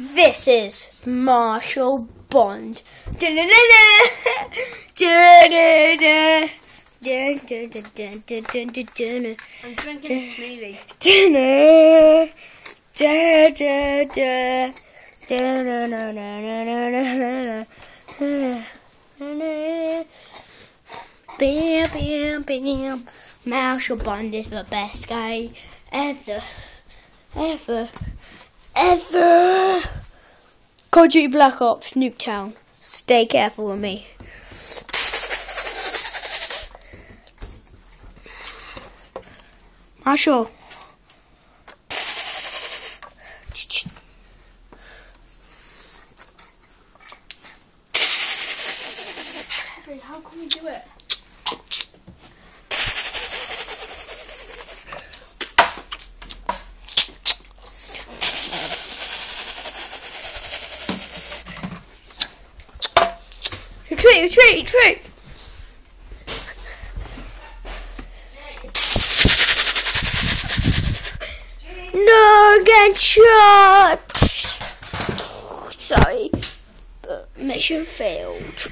This is Marshall Bond. I'm drinking a smoothie. Bam, bam, bam. Marshall Bond is the best guy ever, ever, ever. Call Duty Black Ops, Nuketown. Stay careful with me. Marshall. How can we do it? Retreat, retreat, retreat. No, get shot. Sorry, but mission failed.